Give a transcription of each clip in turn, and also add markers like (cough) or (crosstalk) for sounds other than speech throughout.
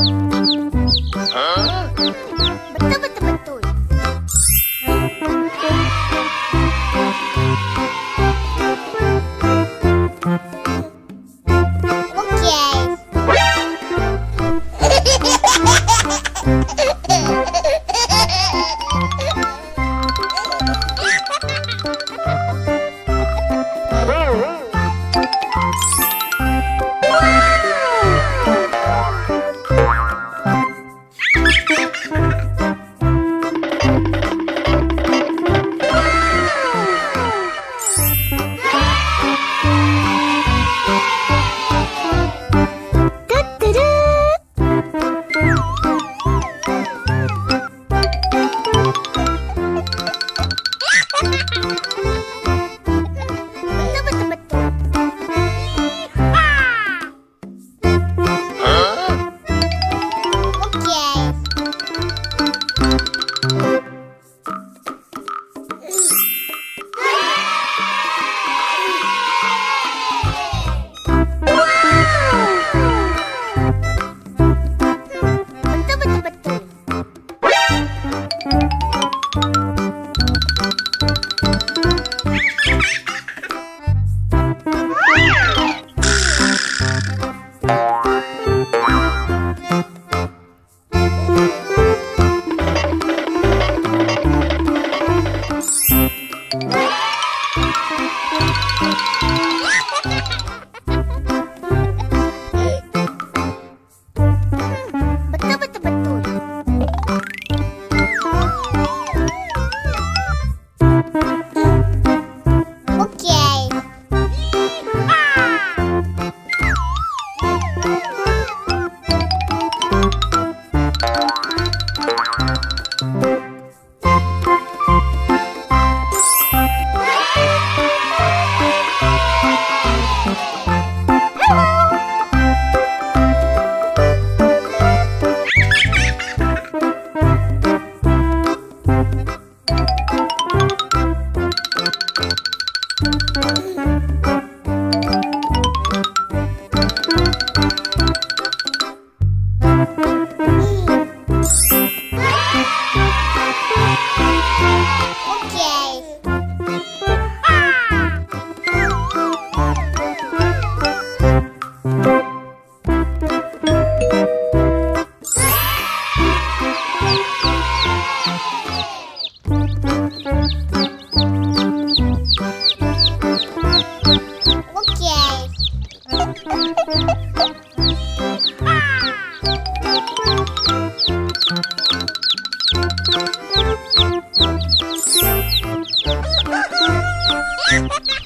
Betul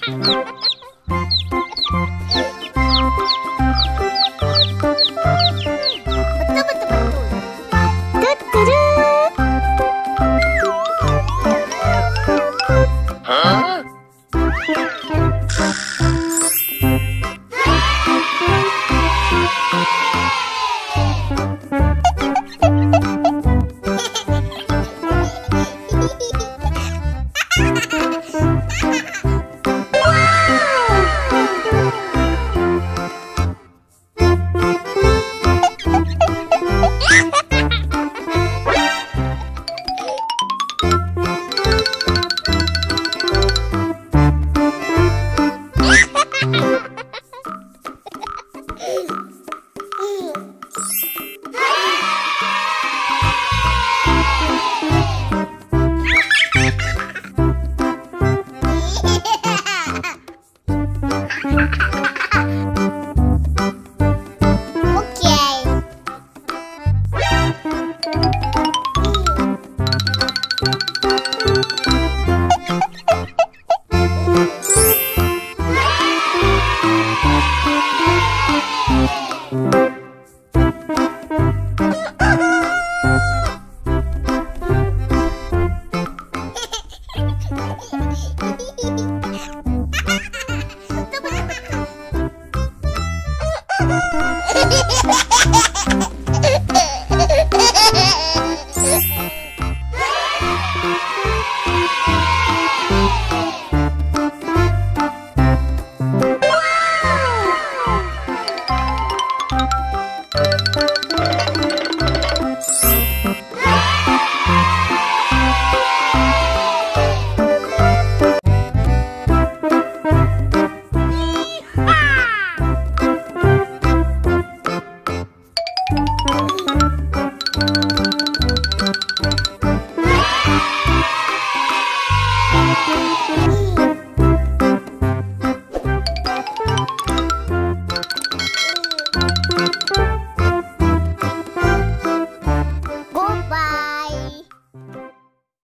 Betul (laughs)